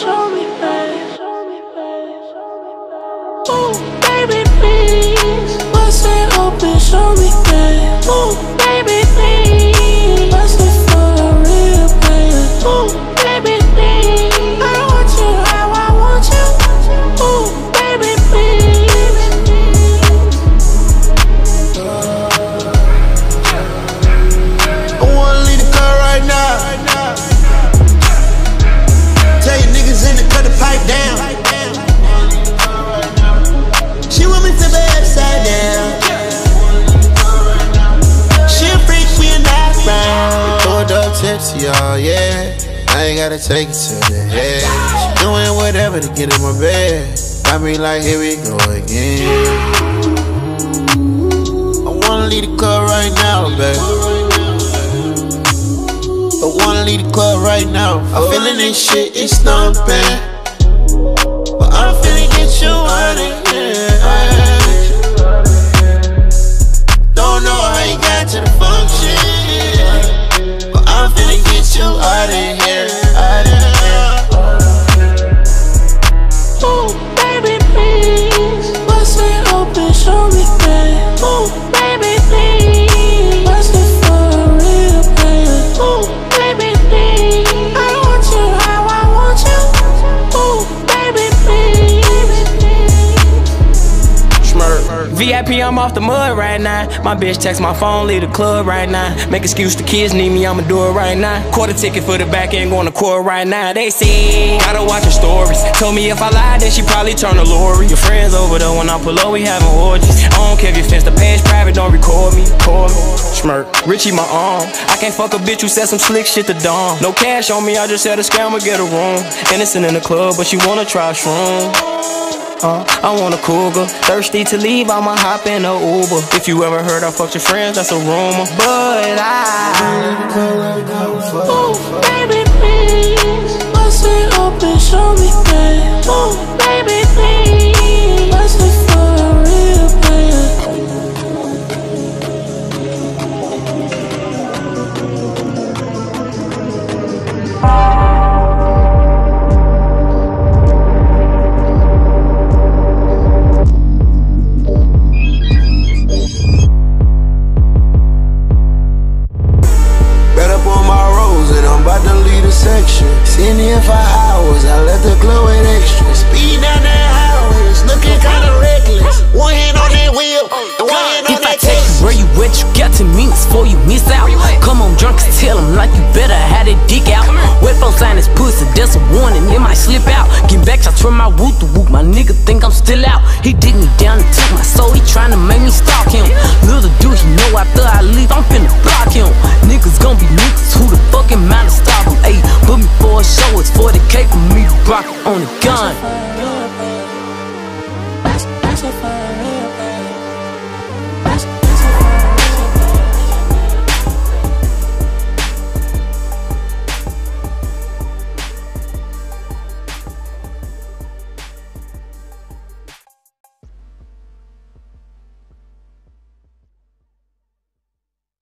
show me, babe. Ooh, baby, please. Bust it open, show me, babe. Ooh, baby, oh yeah. I ain't gotta take it to the head. Doing whatever to get in my bed. Got me like, here we go again. I wanna leave the club right now, baby. I wanna leave the club right now. I'm feeling this shit, it's thumping. But I'm feeling get you out of here. VIP, I'm off the mud right now. My bitch text my phone, leave the club right now. Make excuse the kids need me, I'ma do it right now. Quarter ticket for the back end, going to court right now. They say, gotta watch her stories. Told me if I lied, then she probably turn to Lori. Your friends over there when I pull up, we having orgies. I don't care if you fence the page private, don't record me. Call me. Smirk. Richie, my arm. I can't fuck a bitch who said some slick shit to Don. No cash on me, I just had a scammer get a room. Innocent in the club, but she wanna try shroom. Uh, I want a cougar. Thirsty to leave, I'ma hop in a Uber. If you ever heard I fucked your friends, that's a rumor. But I. Ooh, baby, please. Bust it open, show me, babe. Ooh, Sitting here for hours, I left the club with extra. Speed down that highway, it's looking kinda reckless. One hand on that wheel, and one hand on If I that take you where you at, you got 10 minutes before you miss out. Come on, drunk, and tell him like you better have that dick out. Wet folks sign his pussy, that's a warning, it might slip out. Get back shots from my whoop to whoop, my nigga think I'm still out. He dig me down and took my soul, he tryna make me stalk him. Little dude, he know after I leave, I'm finna block him. Niggas gon' be niggas, on the gun.